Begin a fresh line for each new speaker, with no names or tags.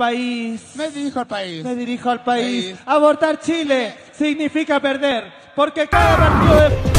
país.
Me dirijo al país.
Me dirijo al país.
País.
Abortar Chile significa perder, porque cada partido de